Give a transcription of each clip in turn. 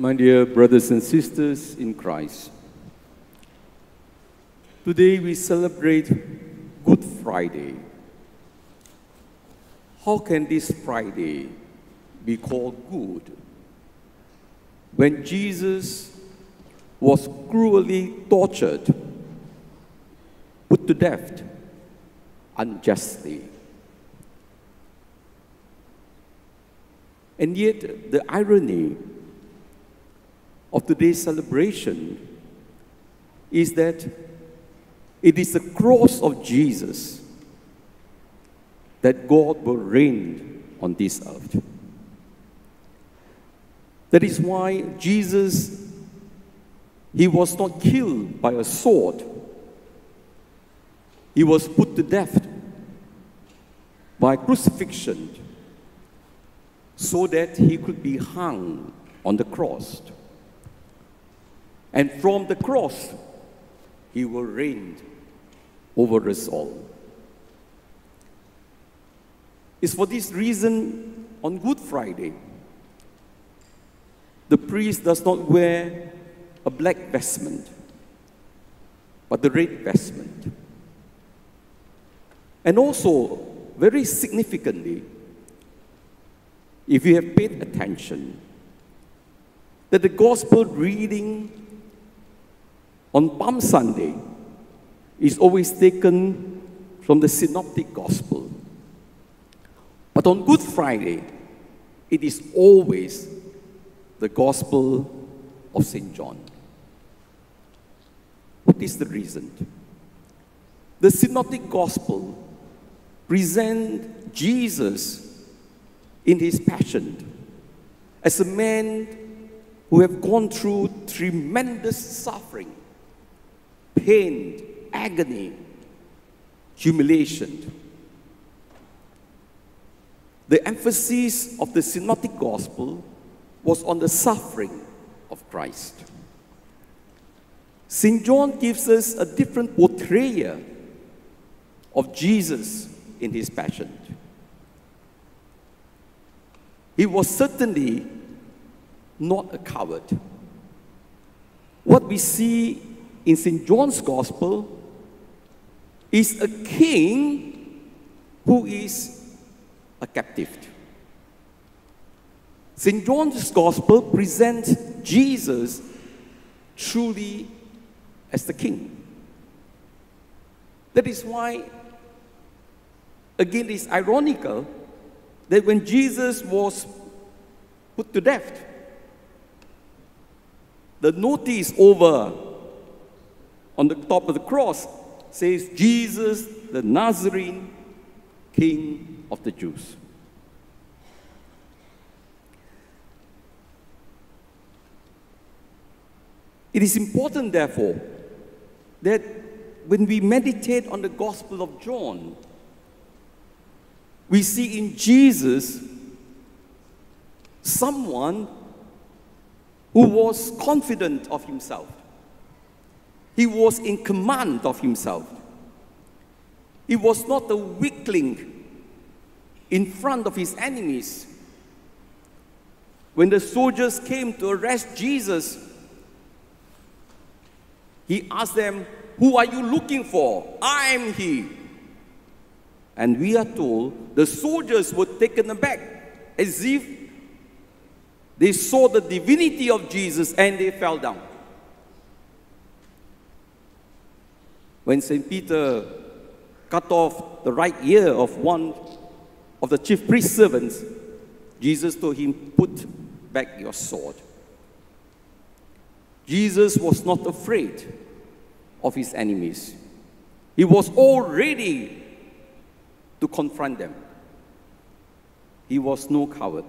My dear brothers and sisters in Christ, today we celebrate Good Friday. How can this Friday be called good? When Jesus was cruelly tortured, put to death unjustly. And yet, the irony of today's celebration is that it is the cross of Jesus that God will reign on this earth. That is why Jesus, he was not killed by a sword. He was put to death by crucifixion so that he could be hung on the cross. And from the cross, he will reign over us all. It's for this reason on Good Friday, the priest does not wear a black vestment, but the red vestment. And also, very significantly, if you have paid attention, that the gospel reading on Palm Sunday is always taken from the Synoptic Gospel. But on Good Friday, it is always the Gospel of St. John. What is the reason? The Synoptic Gospel present Jesus in his passion as a man who have gone through tremendous suffering, pain, agony, humiliation. The emphasis of the synoptic gospel was on the suffering of Christ. St. John gives us a different portrayal of Jesus in his passion. He was certainly not a coward. What we see in St. John's Gospel is a king who is a captive. St. John's Gospel presents Jesus truly as the king. That is why, again, it's ironical that when Jesus was put to death, the notice over on the top of the cross says, Jesus, the Nazarene, King of the Jews. It is important, therefore, that when we meditate on the Gospel of John, we see in Jesus someone who was confident of himself. He was in command of himself. He was not a weakling in front of his enemies. When the soldiers came to arrest Jesus, he asked them, Who are you looking for? I am he. And we are told the soldiers were taken aback as if they saw the divinity of Jesus and they fell down. When St. Peter cut off the right ear of one of the chief priest servants, Jesus told him, Put back your sword. Jesus was not afraid of his enemies. He was all ready to confront them. He was no coward.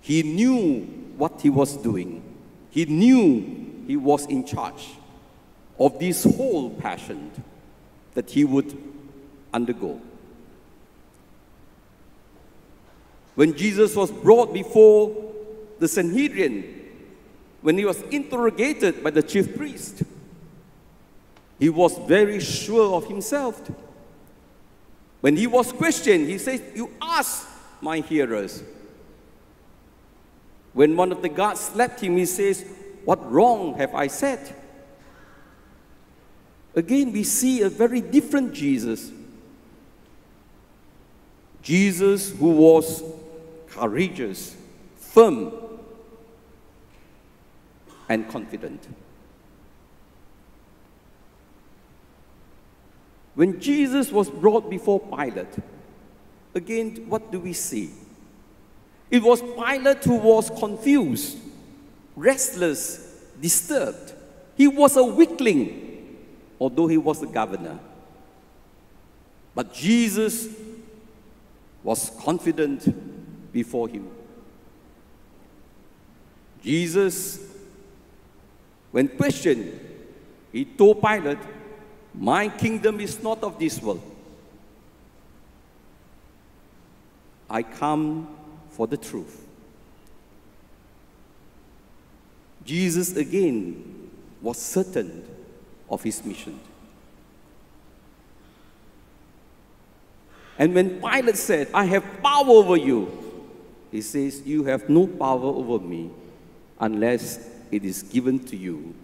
He knew what he was doing. He knew he was in charge of this whole passion that he would undergo. When Jesus was brought before the Sanhedrin, when he was interrogated by the chief priest, he was very sure of himself. When he was questioned, he says, You ask my hearers. When one of the guards slapped him, he says, What wrong have I said? Again, we see a very different Jesus. Jesus, who was courageous, firm, and confident. When Jesus was brought before Pilate, again, what do we see? It was Pilate who was confused, restless, disturbed. He was a weakling, although he was the governor. But Jesus was confident before him. Jesus, when questioned, he told Pilate, My kingdom is not of this world. I come for the truth. Jesus again was certain of his mission. And when Pilate said, I have power over you, he says, You have no power over me unless it is given to you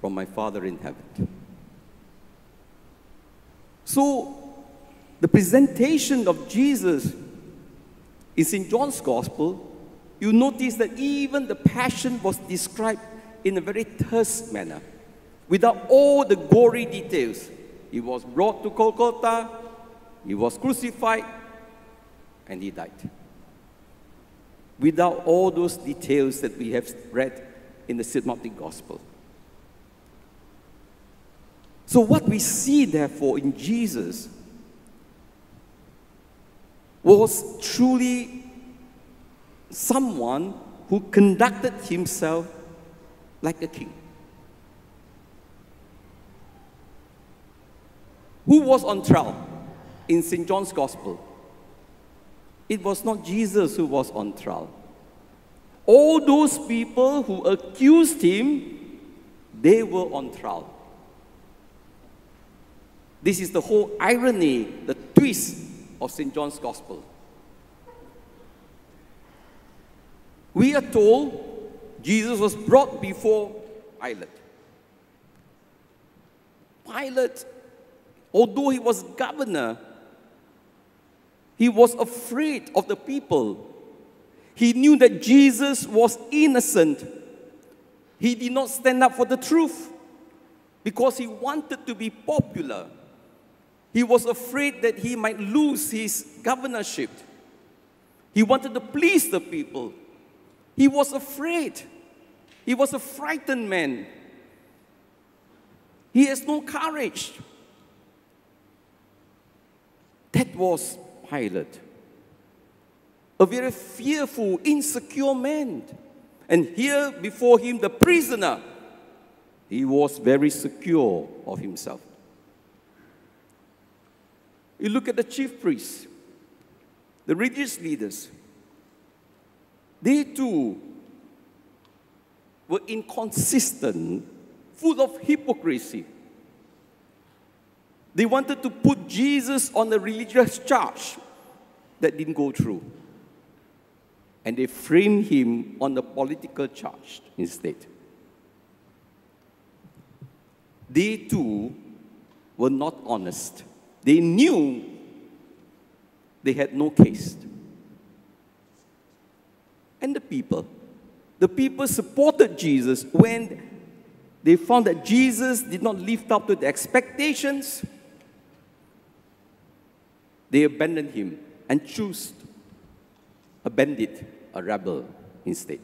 from my Father in heaven. So, the presentation of Jesus is in John's Gospel. You notice that even the passion was described in a very terse manner, without all the gory details. He was brought to Golgotha, he was crucified, and he died. Without all those details that we have read in the Synoptic Gospel. So, what we see, therefore, in Jesus was truly someone who conducted himself like a king. Who was on trial in St. John's Gospel? It was not Jesus who was on trial. All those people who accused him, they were on trial. This is the whole irony, the twist of St. John's Gospel. We are told Jesus was brought before Pilate. Pilate, although he was governor, he was afraid of the people. He knew that Jesus was innocent. He did not stand up for the truth because he wanted to be popular. He was afraid that he might lose his governorship. He wanted to please the people. He was afraid. He was a frightened man. He has no courage. That was Pilate. A very fearful, insecure man. And here before him, the prisoner, he was very secure of himself. You look at the chief priests, the religious leaders, they too were inconsistent, full of hypocrisy. They wanted to put Jesus on a religious charge that didn't go through. And they framed him on a political charge instead. They too were not honest. They knew they had no case. And the people, the people supported Jesus when they found that Jesus did not live up to the expectations. They abandoned him and chose a bandit, a rebel instead.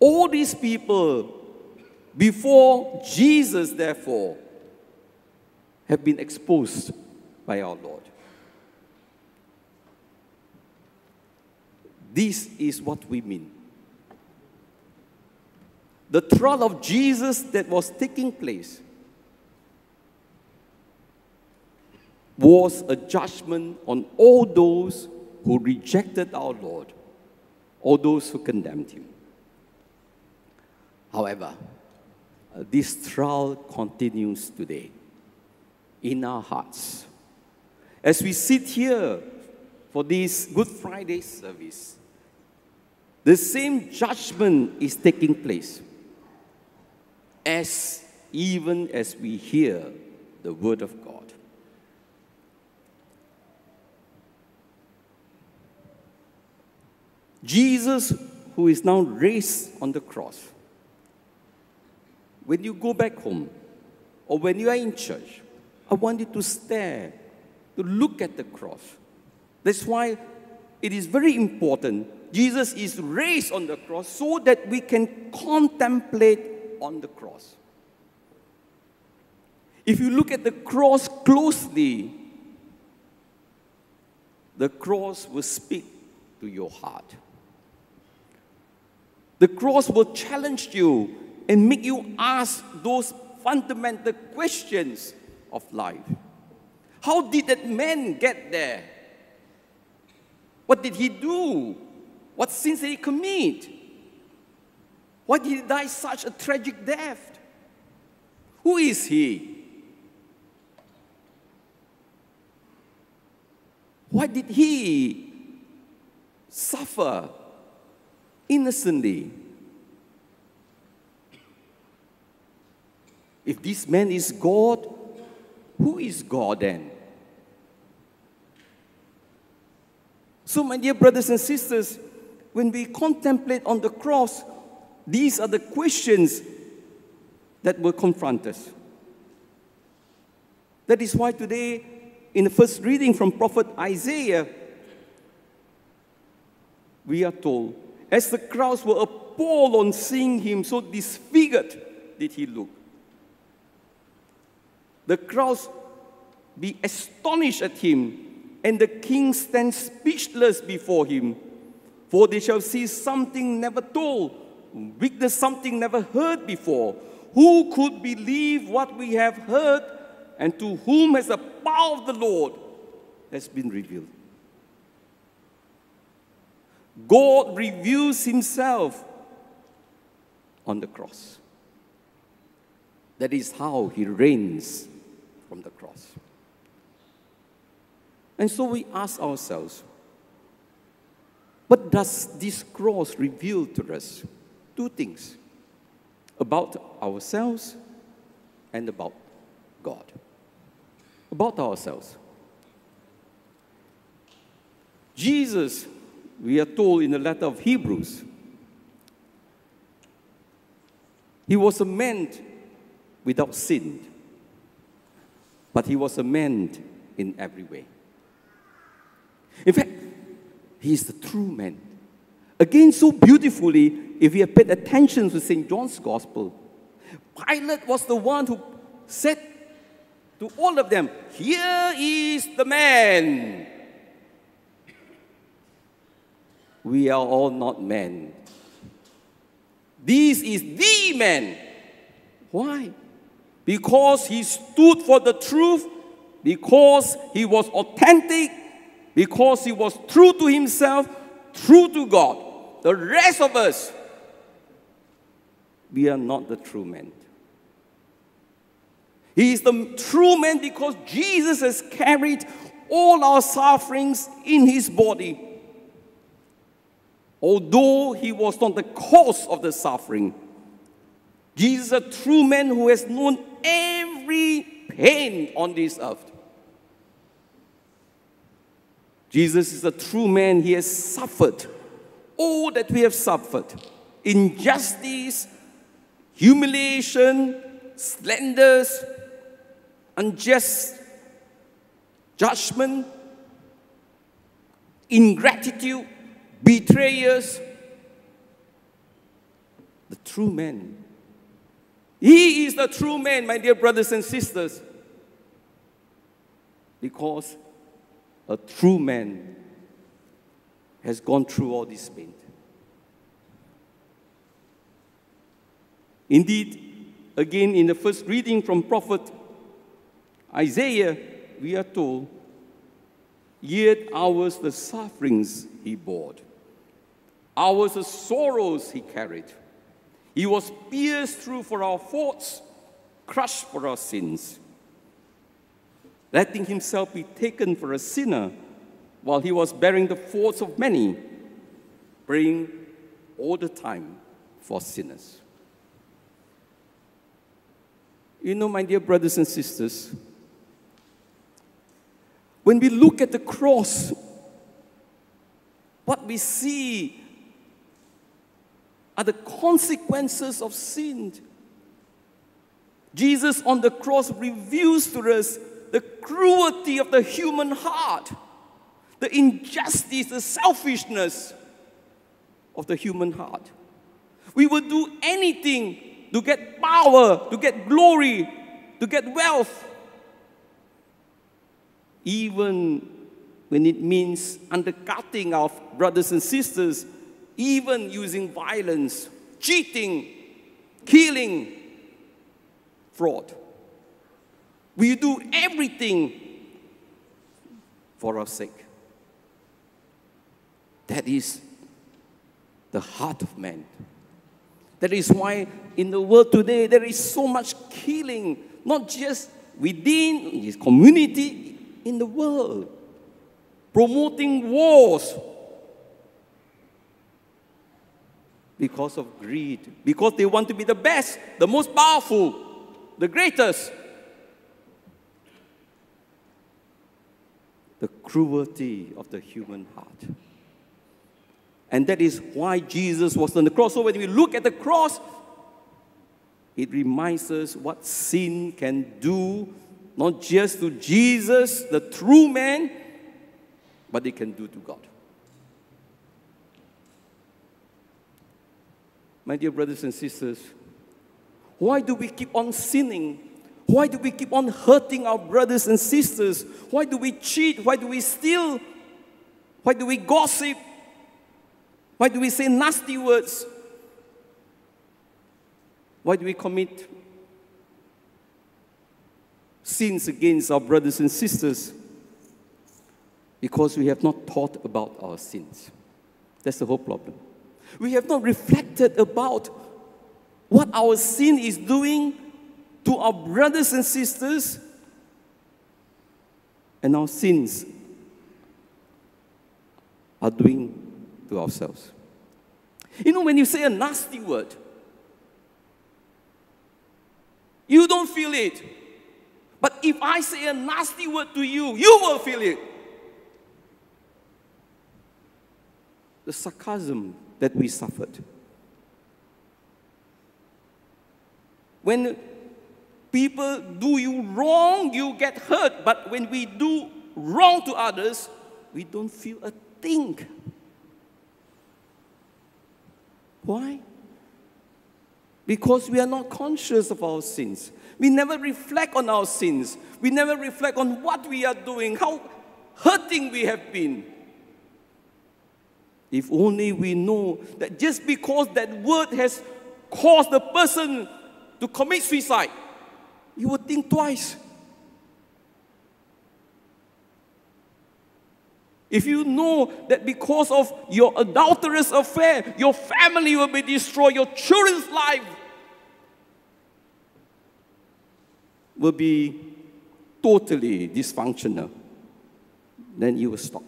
All these people, before Jesus, therefore, have been exposed by our Lord. This is what we mean. The trial of Jesus that was taking place was a judgment on all those who rejected our Lord, all those who condemned him. However, uh, this trial continues today in our hearts. As we sit here for this Good Friday service, the same judgment is taking place as even as we hear the word of God. Jesus, who is now raised on the cross, when you go back home or when you are in church, I want you to stare, to look at the cross. That's why it is very important. Jesus is raised on the cross so that we can contemplate on the cross. If you look at the cross closely, the cross will speak to your heart. The cross will challenge you and make you ask those fundamental questions of life. How did that man get there? What did he do? What sins did he commit? Why did he die such a tragic death? Who is he? Why did he suffer innocently? If this man is God, who is God then? So, my dear brothers and sisters, when we contemplate on the cross, these are the questions that will confront us. That is why today, in the first reading from Prophet Isaiah, we are told, as the crowds were appalled on seeing him, so disfigured did he look. The crowds be astonished at him, and the king stands speechless before him. For they shall see something never told, witness something never heard before. Who could believe what we have heard, and to whom has the power of the Lord has been revealed? God reveals himself on the cross. That is how he reigns from the cross. And so we ask ourselves, what does this cross reveal to us? Two things about ourselves and about God. About ourselves. Jesus, we are told in the letter of Hebrews, he was a man without sin but he was a man in every way. In fact, he is the true man. Again, so beautifully, if we have paid attention to St. John's Gospel, Pilate was the one who said to all of them, Here is the man. We are all not men. This is the man. Why? because he stood for the truth, because he was authentic, because he was true to himself, true to God. The rest of us, we are not the true men. He is the true man because Jesus has carried all our sufferings in his body. Although he was not the cause of the suffering, Jesus a true man who has known every pain on this earth. Jesus is a true man. He has suffered all that we have suffered injustice, humiliation, slanders, unjust judgment, ingratitude, betrayers. The true man he is the true man, my dear brothers and sisters. Because a true man has gone through all this pain. Indeed, again in the first reading from prophet Isaiah, we are told, Yet ours the sufferings he bore, the sorrows he carried. He was pierced through for our faults, crushed for our sins. Letting himself be taken for a sinner, while he was bearing the faults of many, praying all the time for sinners. You know, my dear brothers and sisters, when we look at the cross, what we see are the consequences of sin. Jesus on the cross reveals to us the cruelty of the human heart, the injustice, the selfishness of the human heart. We will do anything to get power, to get glory, to get wealth, even when it means undercutting our brothers and sisters, even using violence, cheating, killing, fraud. We do everything for our sake. That is the heart of man. That is why in the world today there is so much killing, not just within his community, in the world, promoting wars because of greed, because they want to be the best, the most powerful, the greatest. The cruelty of the human heart. And that is why Jesus was on the cross. So when we look at the cross, it reminds us what sin can do, not just to Jesus, the true man, but it can do to God. My dear brothers and sisters, why do we keep on sinning? Why do we keep on hurting our brothers and sisters? Why do we cheat? Why do we steal? Why do we gossip? Why do we say nasty words? Why do we commit sins against our brothers and sisters? Because we have not thought about our sins. That's the whole problem. We have not reflected about what our sin is doing to our brothers and sisters and our sins are doing to ourselves. You know, when you say a nasty word, you don't feel it. But if I say a nasty word to you, you will feel it. The sarcasm that we suffered. When people do you wrong, you get hurt. But when we do wrong to others, we don't feel a thing. Why? Because we are not conscious of our sins. We never reflect on our sins. We never reflect on what we are doing, how hurting we have been. If only we know that just because that word has caused the person to commit suicide, you would think twice. If you know that because of your adulterous affair, your family will be destroyed, your children's life will be totally dysfunctional, then you will stop.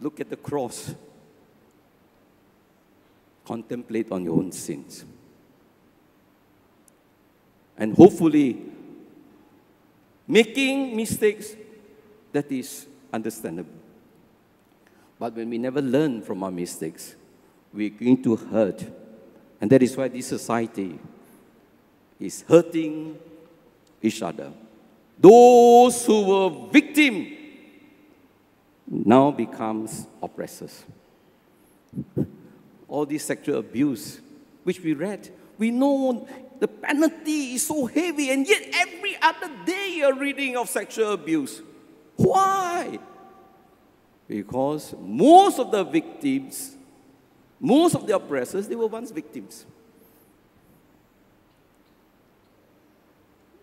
Look at the cross. Contemplate on your own sins. And hopefully, making mistakes that is understandable. But when we never learn from our mistakes, we're going to hurt. And that is why this society is hurting each other. Those who were victim now becomes oppressors. All this sexual abuse, which we read, we know the penalty is so heavy, and yet every other day you're reading of sexual abuse. Why? Because most of the victims, most of the oppressors, they were once victims.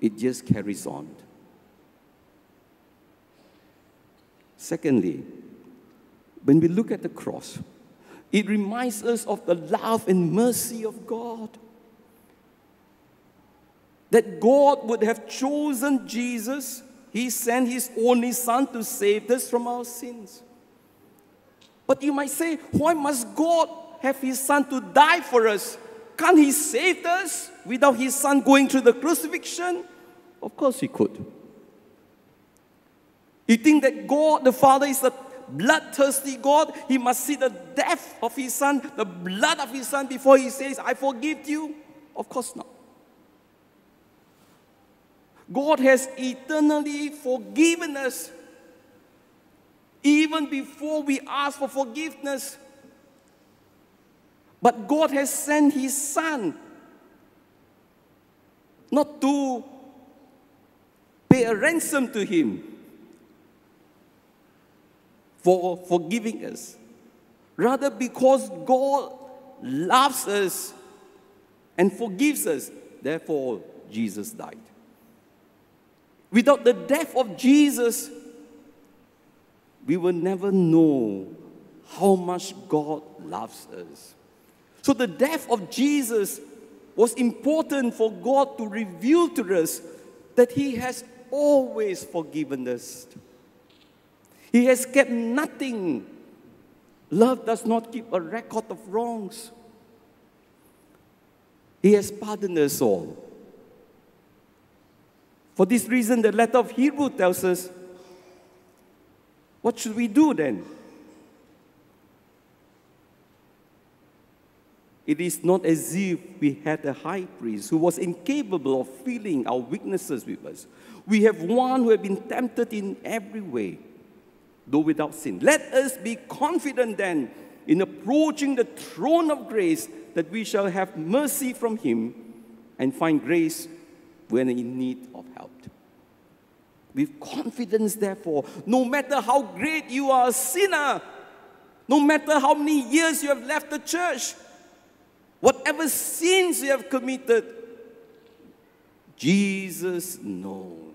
It just carries on. Secondly, when we look at the cross, it reminds us of the love and mercy of God. That God would have chosen Jesus He sent His only Son to save us from our sins. But you might say, why must God have His Son to die for us? Can't He save us without His Son going through the crucifixion? Of course He could. You think that God the Father is a bloodthirsty God? He must see the death of His Son, the blood of His Son, before He says, I forgive you? Of course not. God has eternally forgiven us even before we ask for forgiveness. But God has sent His Son not to pay a ransom to Him for forgiving us, rather, because God loves us and forgives us, therefore, Jesus died. Without the death of Jesus, we will never know how much God loves us. So, the death of Jesus was important for God to reveal to us that He has always forgiven us. He has kept nothing. Love does not keep a record of wrongs. He has pardoned us all. For this reason, the letter of Hebrew tells us what should we do then? It is not as if we had a high priest who was incapable of feeling our weaknesses with us. We have one who has been tempted in every way, though without sin. Let us be confident then in approaching the throne of grace that we shall have mercy from him and find grace when in need of help. With confidence, therefore, no matter how great you are a sinner, no matter how many years you have left the church, whatever sins you have committed, Jesus knows.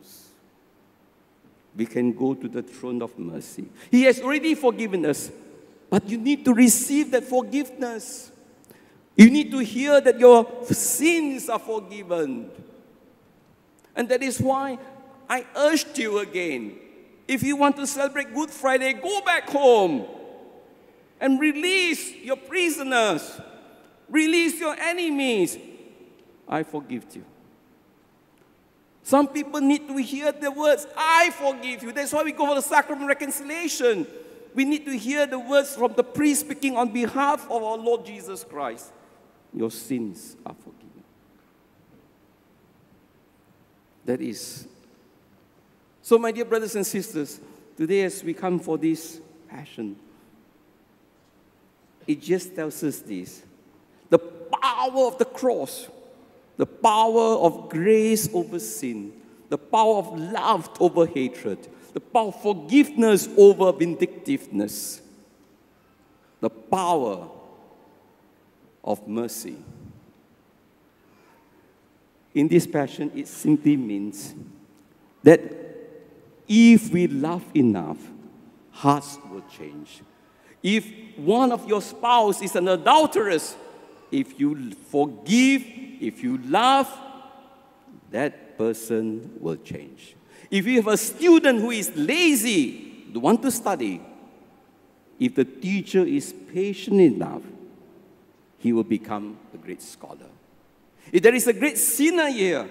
We can go to the throne of mercy. He has already forgiven us, but you need to receive that forgiveness. You need to hear that your sins are forgiven. And that is why I urged you again. If you want to celebrate Good Friday, go back home and release your prisoners, release your enemies. I forgive you. Some people need to hear the words, I forgive you. That's why we go for the sacrament of reconciliation. We need to hear the words from the priest speaking on behalf of our Lord Jesus Christ. Your sins are forgiven. That is. So, my dear brothers and sisters, today as we come for this passion, it just tells us this the power of the cross, the power of grace over sin, the power of love over hatred, the power of forgiveness over vindictiveness, the power of mercy. In this passion, it simply means that if we love enough, hearts will change. If one of your spouse is an adulteress, if you forgive, if you love, that person will change. If you have a student who is lazy, don't want to study, if the teacher is patient enough, he will become a great scholar. If there is a great sinner here,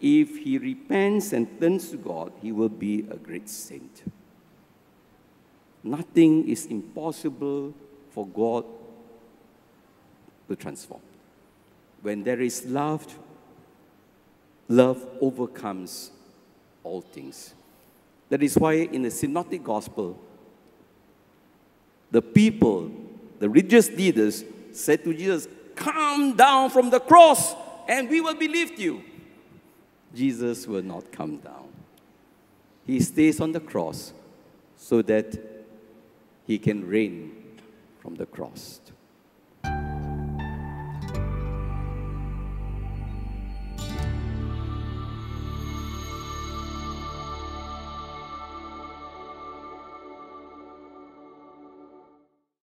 if he repents and turns to God, he will be a great saint. Nothing is impossible for God to transform. When there is love, love overcomes all things. That is why in the Synoptic Gospel, the people, the religious leaders, said to Jesus, Come down from the cross and we will believe you. Jesus will not come down. He stays on the cross so that he can reign from the cross.